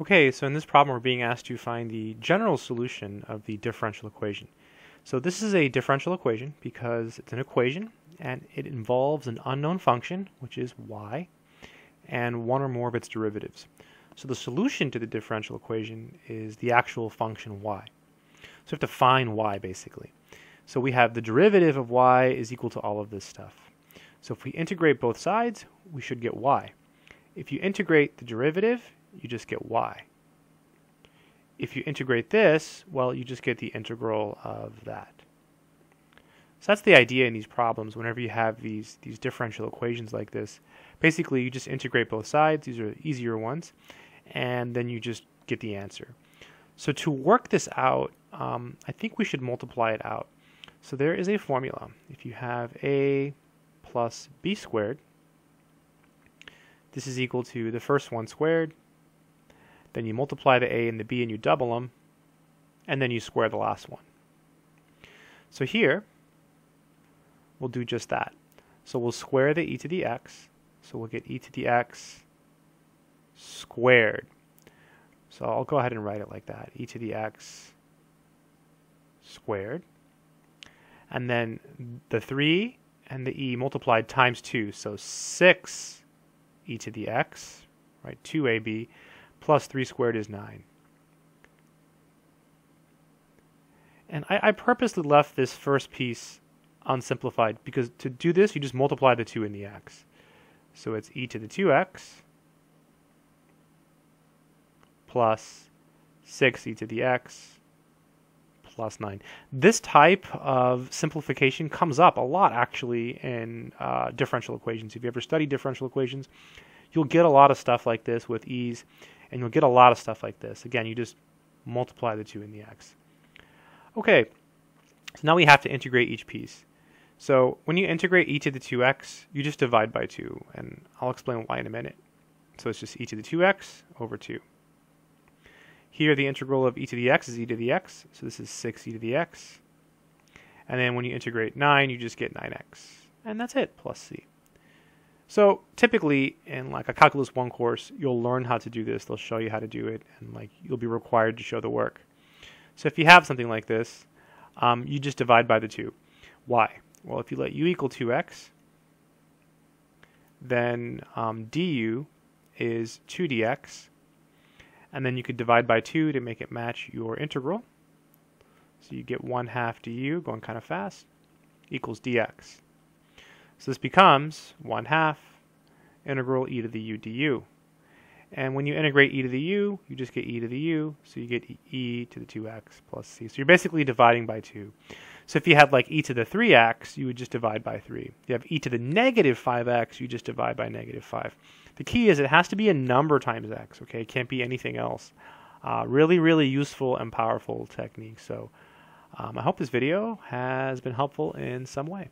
Okay, so in this problem we're being asked to find the general solution of the differential equation. So this is a differential equation because it's an equation and it involves an unknown function, which is y, and one or more of its derivatives. So the solution to the differential equation is the actual function y. So we have to find y basically. So we have the derivative of y is equal to all of this stuff. So if we integrate both sides, we should get y. If you integrate the derivative, you just get y. If you integrate this, well, you just get the integral of that. So that's the idea in these problems. Whenever you have these, these differential equations like this, basically you just integrate both sides. These are easier ones. And then you just get the answer. So to work this out, um, I think we should multiply it out. So there is a formula. If you have a plus b squared, this is equal to the first one squared then you multiply the a and the b and you double them, and then you square the last one. So here, we'll do just that. So we'll square the e to the x. So we'll get e to the x squared. So I'll go ahead and write it like that. e to the x squared. And then the 3 and the e multiplied times 2. So 6 e to the x, right, 2ab plus 3 squared is 9. And I, I, purposely left this first piece unsimplified because to do this, you just multiply the 2 in the x. So it's e to the 2x plus 6e to the x plus 9. This type of simplification comes up a lot actually in uh, differential equations. If you ever study differential equations, you'll get a lot of stuff like this with e's and you'll get a lot of stuff like this. Again, you just multiply the 2 in the x. Okay, so now we have to integrate each piece. So when you integrate e to the 2x, you just divide by 2, and I'll explain why in a minute. So it's just e to the 2x over 2. Here the integral of e to the x is e to the x, so this is 6e to the x. And then when you integrate 9, you just get 9x. And that's it, plus c. So typically in like a Calculus 1 course, you'll learn how to do this. They'll show you how to do it, and like you'll be required to show the work. So if you have something like this, um, you just divide by the 2. Why? Well, if you let u equal 2x, then um, du is 2dx, and then you could divide by 2 to make it match your integral. So you get 1 half du, going kind of fast, equals dx. So this becomes 1 half integral e to the u du. And when you integrate e to the u, you just get e to the u, so you get e to the 2x plus c. So you're basically dividing by 2. So if you had like e to the 3x, you would just divide by 3. If you have e to the negative 5x, you just divide by negative 5. The key is it has to be a number times x, okay? It can't be anything else. Uh, really, really useful and powerful technique. So um, I hope this video has been helpful in some way.